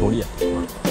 多り合。